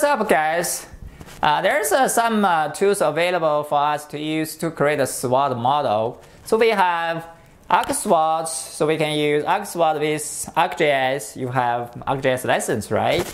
what's up guys? Uh, there's uh, some uh, tools available for us to use to create a SWAT model. So we have ArcSWAT, so we can use ArcSWAT with ArcGIS. You have ArcGIS lessons, right?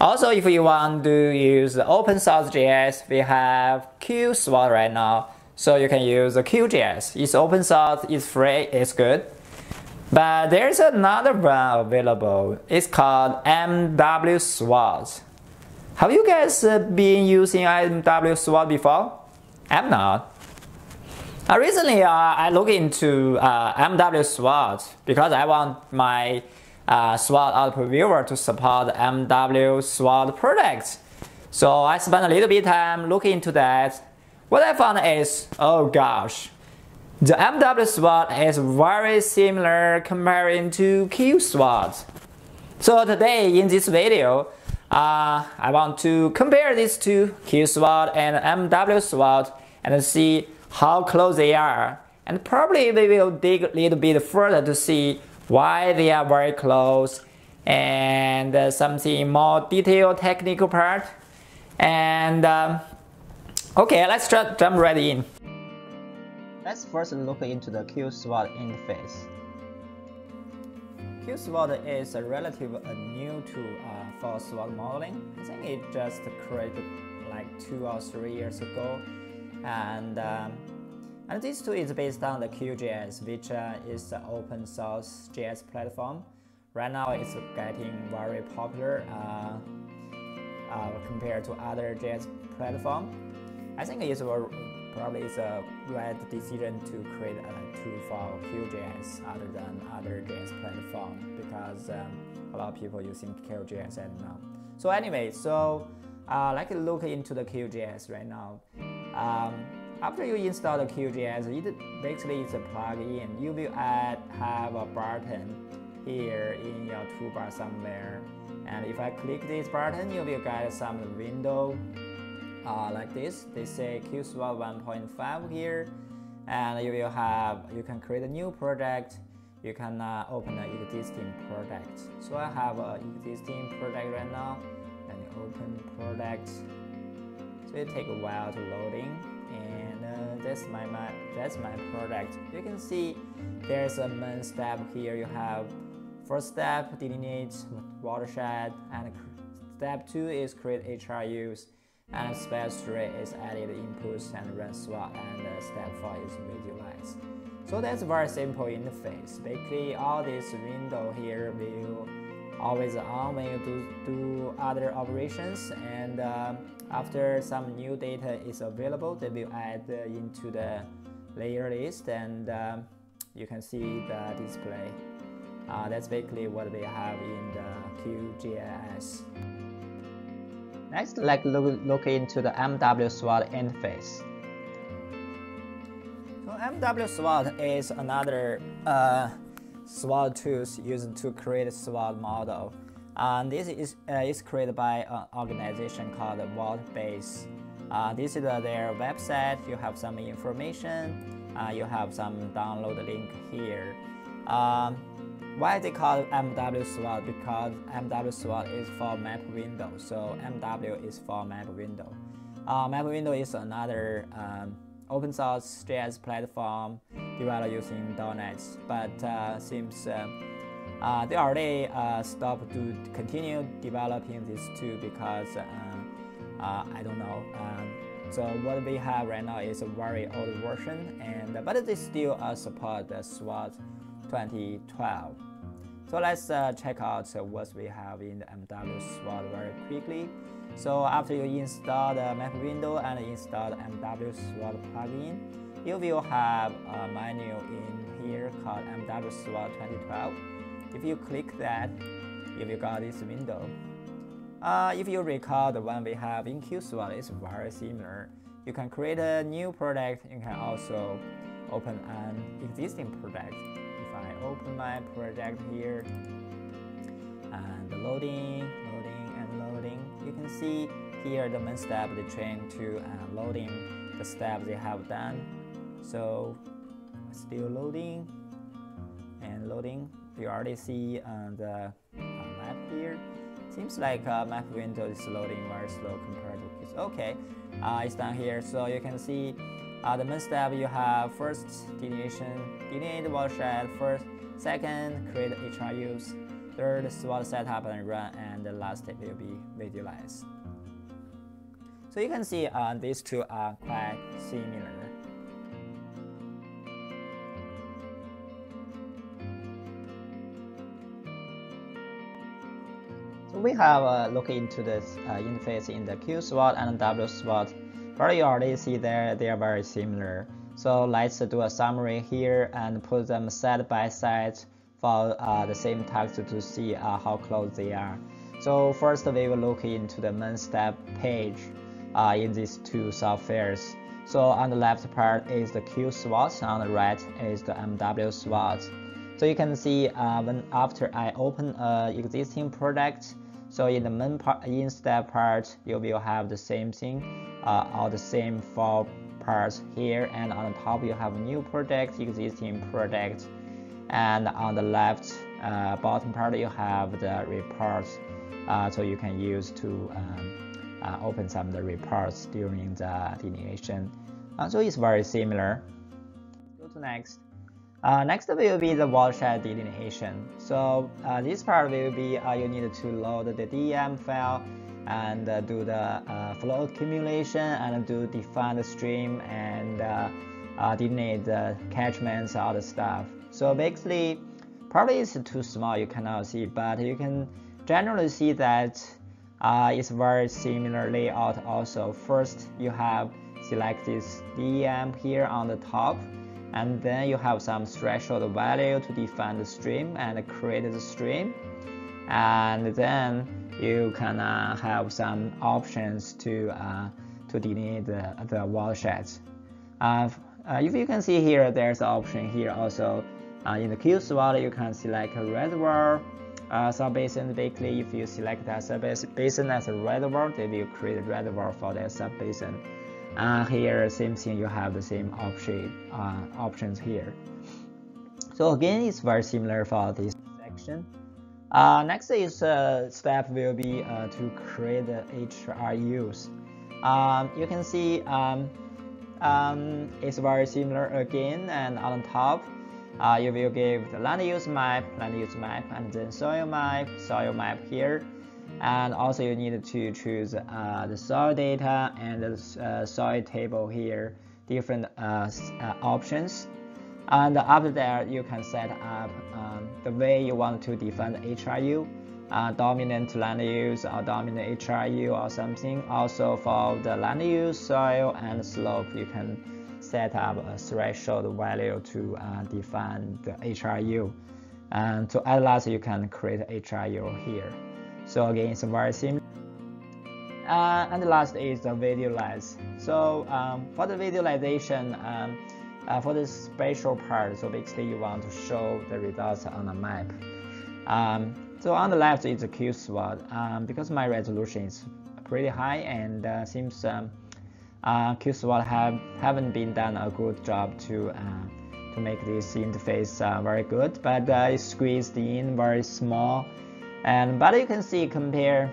Also, if you want to use open source GIS, we have QSWAT right now. So you can use QGIS. It's open source, it's free, it's good. But there's another one available. It's called MWSWAT. Have you guys uh, been using MWSWAT before? I'm not. Uh, recently, uh, I look into uh, MWSWAT because I want my uh, SWAT output viewer to support MWSWAT products. So I spent a little bit time looking into that. What I found is, oh gosh, the MWSWAT is very similar comparing to QSWAT. So today in this video, uh, I want to compare these two, QSWAT and MWSWAT, and see how close they are. And probably we will dig a little bit further to see why they are very close and uh, something more detailed technical part. And um, okay, let's jump right in. Let's first look into the QSWAT interface. QSWAT is a relatively new tool uh, for SWAT modeling. I think it just created like two or three years ago. And, um, and this tool is based on the QGIS, which uh, is an open source GIS platform. Right now it's getting very popular uh, uh compared to other GIS platform. I think it's probably it's a right decision to create a tool for QGIS other than other GIS platform because um, a lot of people using QGIS right now. So anyway, so uh, like look into the QGIS right now. Um, after you install the QGIS, it basically is a plugin. You will add have a button here in your toolbar somewhere. And if I click this button, you will get some window uh, like this. They say QSWAT 1.5 here, and you will have you can create a new project. You can uh, open an existing project. So I have an existing project right now, and open project. So it take a while to loading, and uh, that's my, my that's my project. You can see there's a main step here. You have first step delineate watershed, and step two is create HRUs and step 3 is added inputs and run SWAT and step 4 is visualize. So that's very simple interface. Basically all this window here will always on when you do, do other operations and um, after some new data is available they will add into the layer list and um, you can see the display. Uh, that's basically what we have in the QGIS. Next, let's look, look into the MWSWAT interface. So MWSWAT is another uh, SWAT tools used to create a SWAT model. And this is, uh, is created by an organization called WaterBase. Uh, this is uh, their website. You have some information. Uh, you have some download link here. Um, why they call it MWSWAT? Because MWSWAT is for map window, so MW is for map window. Uh, map window is another um, open source GIS platform developed using .NET, but uh, seems uh, uh, they already uh, stopped to continue developing this tool because uh, uh, I don't know. Um, so what we have right now is a very old version, and but they still support the SWAT 2012. So let's uh, check out what we have in the MW SWAT very quickly. So after you install the map window and install the MW SWAT plugin, you will have a menu in here called MW SWAT 2012. If you click that, you will get this window. Uh, if you recall the one we have in QSWAT, it's very similar. You can create a new project. You can also open an existing project. Open my project here and loading, loading and loading, you can see here the main step they train to uh, loading the steps they have done. So still loading and loading. You already see the map here. seems like uh, map window is loading very slow compared to this. Okay, uh, it's down here. So you can see uh, the main step you have first delineation, delineate watershed first, second create HRUs, third SWAT setup and run, and the last step will be visualize. So you can see uh, these two are quite similar. So we have a look into this uh, interface in the QSWAT and WSWOT, but you already see that they are very similar. So let's do a summary here and put them side by side for uh, the same text to see uh, how close they are. So first we will look into the main step page uh, in these two softwares. So on the left part is the QSWAT, on the right is the MW SWAT. So you can see uh, when after I open a existing product, so in the main part, in step part, you will have the same thing, uh, all the same four parts here, and on the top you have new project, existing project, and on the left uh, bottom part you have the reports, uh, so you can use to um, uh, open some of the reports during the delineation. Uh, so it's very similar. Go to next. Uh, next will be the watershed delineation. So uh, this part will be you need to load the DEM file and uh, do the flow accumulation and do define the stream and delineate the catchments, all the stuff. So basically, probably it's too small, you cannot see, but you can generally see that uh, it's very similar layout also. First, you have select this DEM here on the top, and then you have some threshold value to define the stream and create the stream. And then you can uh, have some options to uh, to delete the, the watersheds. Uh, uh, if you can see here, there's an option here also. Uh, in the QSWAT, you can select a reservoir uh, subbasin basically if you select that subbasin as a reservoir they will create a reservoir for that subbasin uh, here same thing you have the same option options here so again it's very similar for this section uh, next is uh, step will be uh, to create the HRUs um, you can see um, um, it's very similar again and on top uh, you will give the land use map, land use map, and then soil map, soil map here. And also you need to choose uh, the soil data and the uh, soil table here, different uh, options. And after that, you can set up um, the way you want to define the HRU, uh, dominant land use or dominant HRU or something. Also for the land use, soil, and slope, you can set up a threshold value to uh, define the HRU. And to add last, you can create HRU here. So again, it's very simple. Uh, and last is the visualize. So um, for the visualization, um, uh, for the spatial part, so basically you want to show the results on a map. Um, so on the left is the QSWAT. Um, because my resolution is pretty high and uh, seems um, uh, QSWAT have haven't been done a good job to uh, to make this interface uh, very good, but uh, it's squeezed in very small. And but you can see compare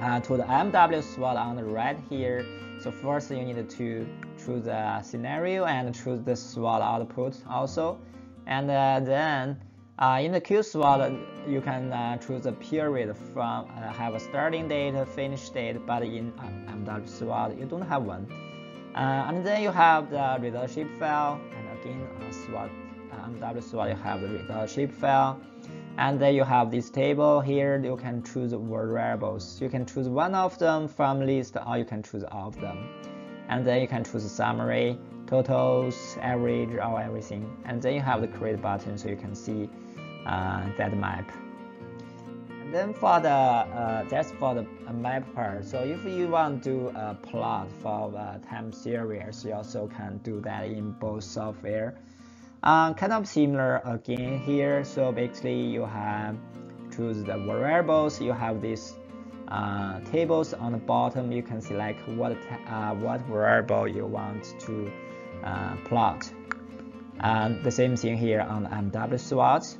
uh, to the MW SWAT on the right here. So first you need to choose a scenario and choose the SWAT output also, and uh, then uh, in the QSWAT, you can uh, choose a period from uh, have a starting date, finish date, but in uh, MW you don't have one. Uh, and then you have the result file, and again on SWAT, uh, MW you have the result file. And then you have this table here, you can choose variables. You can choose one of them from list, or you can choose all of them. And then you can choose summary, totals, average, or everything. And then you have the create button so you can see uh, that map. And then for the uh, that's for the map part. So if you want to do a plot for the time series, you also can do that in both software. Uh, kind of similar again here. So basically you have choose the variables. You have these uh, tables on the bottom. You can select what uh, what variable you want to uh, plot. And the same thing here on MW SWAT.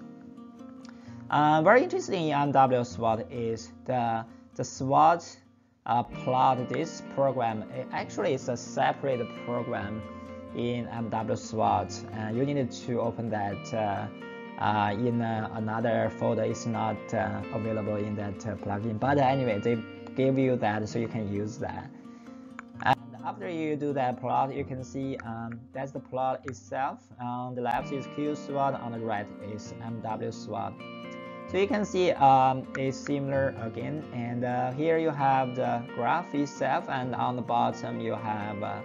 Uh, very interesting in MW SWAT is the, the SWAT uh, plot this program. It actually is a separate program in MW SWAT. Uh, you need to open that in uh, another folder. It's not available in that plugin. But anyway, they give you that so you can use that. And after you do that plot, you can see um, that's the plot itself. On the left is Q SWAT, on the right is MW SWAT. So you can see um, it's similar again and uh, here you have the graph itself and on the bottom you have uh,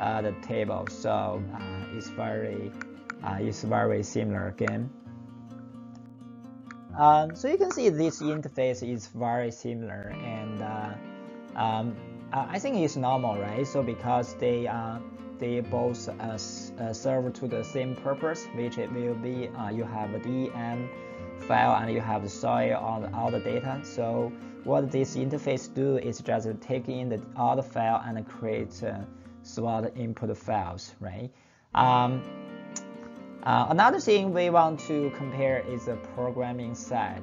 uh, the table so uh, it's very uh, it's very similar again. Um, so you can see this interface is very similar and uh, um, I think it's normal right so because they they both serve to the same purpose which it will be you have a DEM file and you have the soil on all the data. So what this interface do is just take in the, all the file and create uh, SWAT input files, right? Um, uh, another thing we want to compare is the programming side.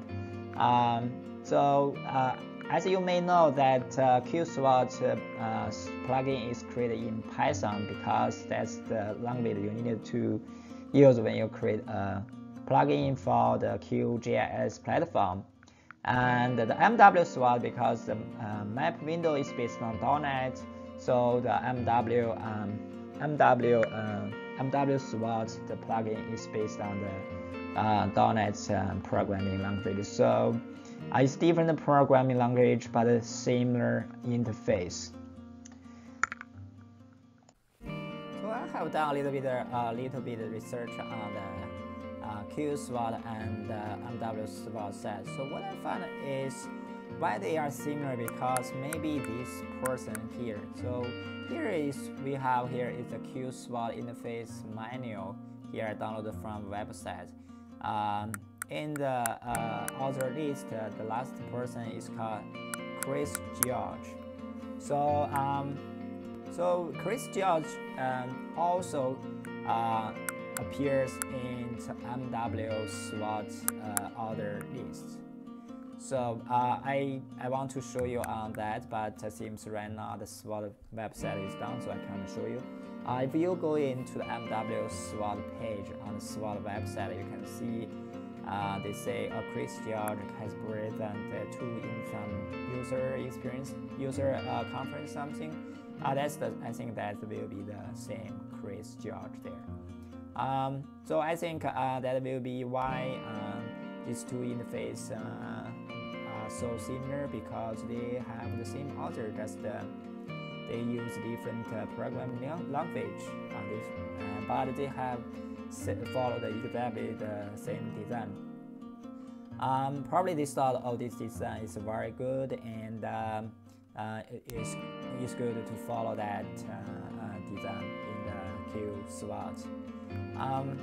Um, so uh, as you may know that uh, QSWAT uh, plugin is created in Python because that's the language you need to use when you create a plugin for the QGIS platform. And the MW SWAT because the uh, map window is based on .NET, so the MW um, MW uh, MW SWAT the plugin is based on the uh, .NET um, programming language. So uh, it's different programming language but a similar interface. So I have done a little bit a uh, little bit of research on the uh, QSWAT and uh, MW SWAT set. So what I found is why they are similar because maybe this person here. So here is we have here is the QSWAT interface manual here I downloaded from website. Um, in the uh, author list, uh, the last person is called Chris George. So um, so Chris George um, also uh, appears in MW SWAT uh, order list. So uh, I, I want to show you on that, but it seems right now the SWAT website is down, so I can't show you. Uh, if you go into the MW SWAT page on the SWAT website, you can see uh, they say a Chris George has presented to in some user experience, user uh, conference something. Uh, that's the, I think that will be the same Chris George there. Um, so I think uh, that will be why these two interface are so similar because they have the same author, just uh, they use different uh, programming language this, but they have followed exactly the same design. Um, probably they thought, oh, this design is very good and um, uh, it's, it's good to follow that uh, design in the Q SWAT. Um,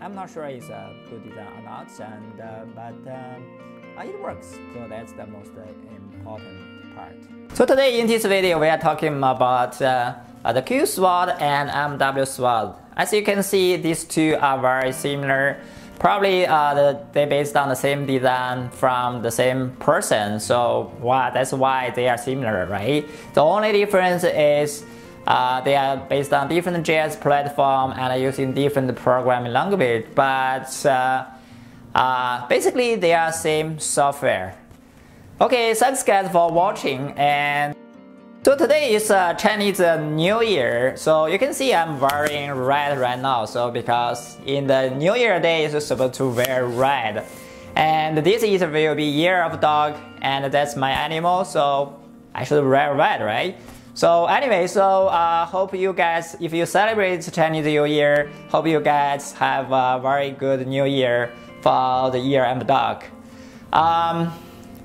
I'm not sure it's a good design or not, and uh, but um, uh, it works. So that's the most important part. So today in this video we are talking about uh, the Q SWAT and MW SWAT. As you can see, these two are very similar. Probably uh, the, they're based on the same design from the same person. So wow, that's why they are similar, right? The only difference is uh, they are based on different GIS platform and using different programming language, but uh, uh, basically they are same software. Okay, thanks guys for watching and so today is uh, Chinese New Year, so you can see I'm wearing red right now. So because in the New Year day, it's supposed to wear red, and this is will be Year of Dog, and that's my animal, so I should wear red, right? So anyway, so uh, hope you guys, if you celebrate Chinese New Year, hope you guys have a very good New Year for the year of the dog. Um,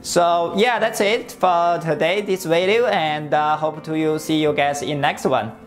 so yeah, that's it for today, this video, and uh, hope to you see you guys in next one.